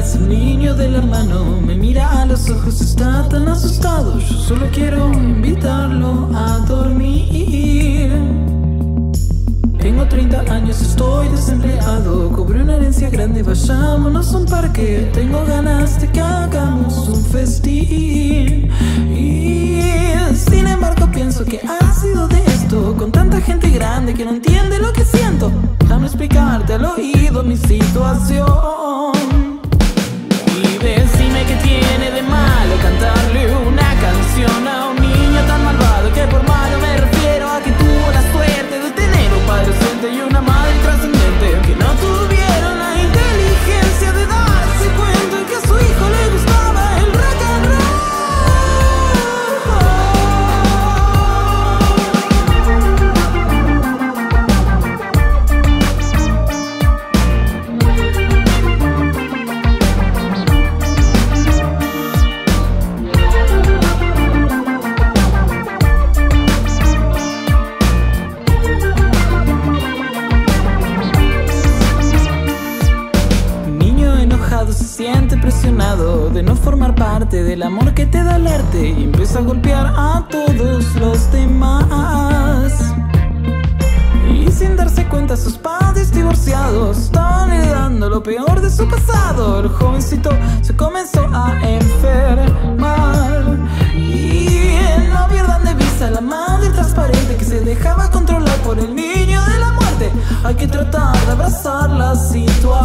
atrás. El niño del hermano me mira a los ojos, está tan asustado. Yo solo quiero invitarlo a dormir. Tengo 30 años, estoy desempleado. Cobré una herencia grande, vayámonos a un parque. Tengo ganas de que hagamos un festín. Y sin embargo, pienso que ha sido de esto. Con tanta gente grande que no entiende lo que siento. Déjame explicarte al oído mi situación. lado se siente presionado de no formar parte del amor que te da el arte y empieza a golpear a todos los demás. Y sin darse cuenta sus padres divorciados están heredando lo peor de su pasado. El jovencito se comenzó a enfermar. Y no pierdan de vista la madre transparente que se dejaba controlar por el niño de la muerte. Hay que tratar de abrazar la situación.